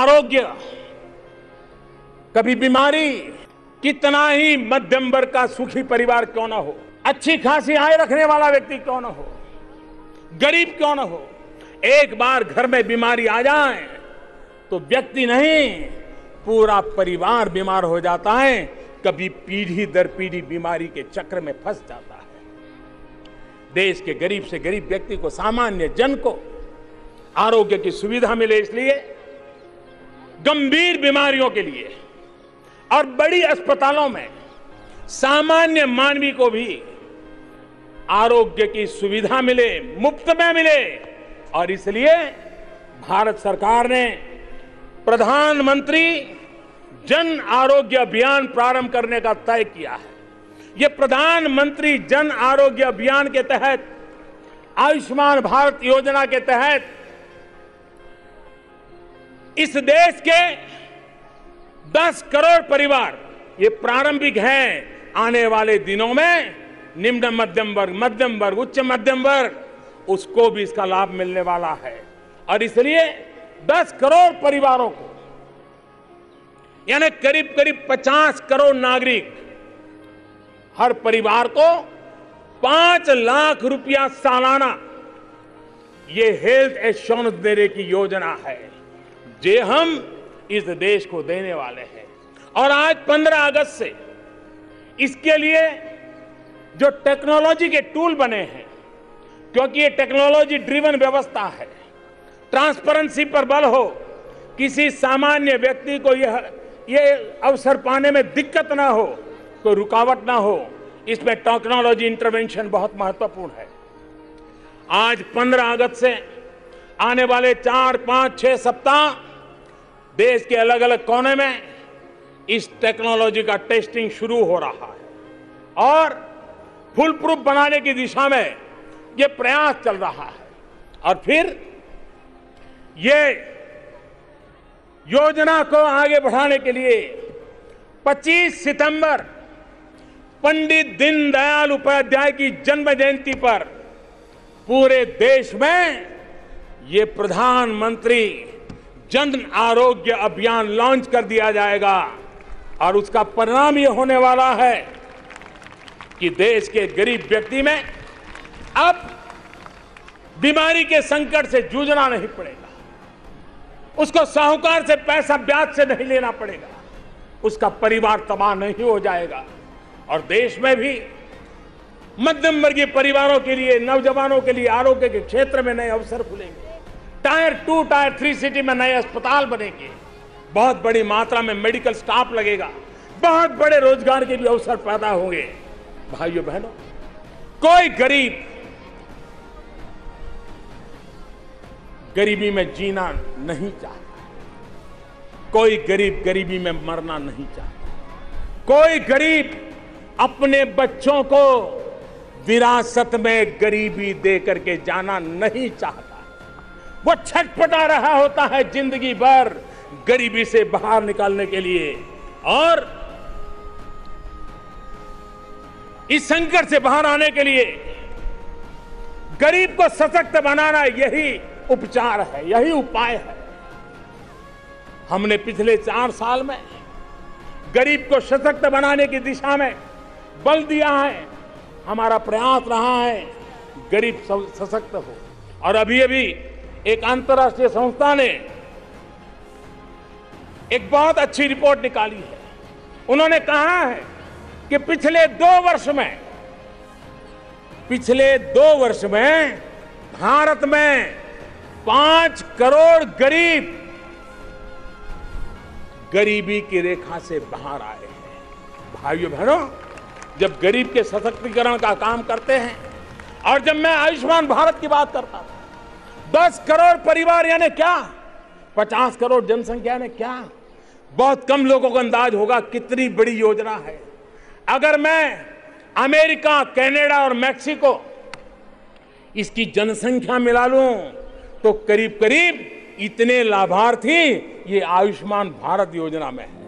आरोग्य, कभी बीमारी, कितना ही मध्यम वर्ग का सुखी परिवार क्यों ना हो, अच्छी खासी आय रखने वाला व्यक्ति क्यों ना हो, गरीब क्यों ना हो, एक बार घर में बीमारी आ जाए तो व्यक्ति नहीं, पूरा परिवार बीमार हो जाता है, कभी पीढ़ी दर पीढ़ी बीमारी के चक्र में फंस जाता है। देश के गरीब से गरीब व्यक्ति को, सामान्य जन को आरोग्य की सुविधा मिले इसलिए गंभीर बीमारियों के लिए और बड़ी अस्पतालों में सामान्य मानवी को भी आरोग्य की सुविधा मिले, मुफ़्त में मिले। और इसलिए भारत सरकार ने प्रधानमंत्री जन आरोग्य अभियान प्रारंभ करने का तय किया है। ये प्रधानमंत्री जन आरोग्य अभियान के तहत, आयुष्मान भारत योजना के तहत इस देश के 10 करोड़ परिवार, ये प्रारंभिक हैं आने वाले दिनों में, निम्न मध्यम वर्ग मध्यम वर्ग, उच्च मध्यम वर्ग, उसको भी इसका लाभ मिलने वाला है। और इसलिए 10 करोड़ परिवारों को, यानी करीब करीब 50 करोड़ नागरिक, हर परिवार को पाँच लाख रुपया सालाना, ये हेल्थ एश्योरेंस देने की योजना है। जे हम इस देश को देने वाले हैं। और आज 15 अगस्त से इसके लिए जो टेक्नोलॉजी के टूल बने हैं, क्योंकि ये टेक्नोलॉजी ड्रिवन व्यवस्था है, ट्रांसपेरेंसी पर बल हो, किसी सामान्य व्यक्ति को यह, ये अवसर पाने में दिक्कत ना हो, कोई रुकावट ना हो, इसमें टेक्नोलॉजी इंटरवेंशन बहुत महत्वपूर्ण है। आज 15 अगस्त से आने वाले चार, पाँच, छह सप्ताह देश के अलग अलग कोने में इस टेक्नोलॉजी का टेस्टिंग शुरू हो रहा है। और फुल प्रूफ बनाने की दिशा में ये प्रयास चल रहा है। और फिर ये योजना को आगे बढ़ाने के लिए 25 सितंबर पंडित दीनदयाल उपाध्याय की जन्म जयंती पर पूरे देश में ये प्रधानमंत्री जन आरोग्य अभियान लॉन्च कर दिया जाएगा। और उसका परिणाम ये होने वाला है कि देश के गरीब व्यक्ति में अब बीमारी के संकट से जूझना नहीं पड़ेगा। उसको साहूकार से पैसा ब्याज से नहीं लेना पड़ेगा। उसका परिवार तबाह नहीं हो जाएगा। और देश में भी मध्यम वर्गीय परिवारों के लिए, नौजवानों के लिए आरोग्य के क्षेत्र में नए अवसर खुलेंगे। Tier two, tier three city में नए अस्पताल बनेंगे। बहुत बड़ी मात्रा में मेडिकल स्टाफ लगेगा। बहुत बड़े रोज़गार के भी अवसर पैदा होंगे। भाइयों, बहनों, कोई गरीब गरीबी में जीना नहीं चाहता। कोई गरीब गरीबी में मरना नहीं चाहता। कोई गरीब अपने बच्चों को विरासत में गरीबी दे करके जाना नहीं चाहता। वो छटपटा रहा होता है ज़िंदगी भर गरीबी से बाहर निकालने के लिए। और इस संकट से बाहर आने के लिए गरीब को सशक्त बनाना यही उपचार है, यही उपाय है। हमने पिछले चार साल में गरीब को सशक्त बनाने की दिशा में बल दिया है। हमारा प्रयास रहा है, गरीब सशक्त हो। और अभी अभी एक अंतर्राष्ट्रीय संस्था ने एक बहुत अच्छी रिपोर्ट निकाली है। उन्होंने कहा है कि पिछले दो वर्ष में, पिछले दो वर्ष में भारत में पाँच करोड़ गरीब, गरीबी की रेखा से बाहर आए हैं। भाइयों बहनों, जब गरीब के सशक्तिकरण का काम करते हैं, और जब मैं आयुष्मान भारत की बात करता हूँ दस करोड़ परिवार यानी क्या? पचास करोड़ जनसंख्या ने क्या? बहुत कम लोगों को अंदाज होगा कितनी बड़ी योजना है। अगर मैं अमेरिका, कनाडा और मैक्सिको इसकी जनसंख्या मिला लूँ तो करीब करीब इतने लाभार्थी ये आयुष्मान भारत योजना में है।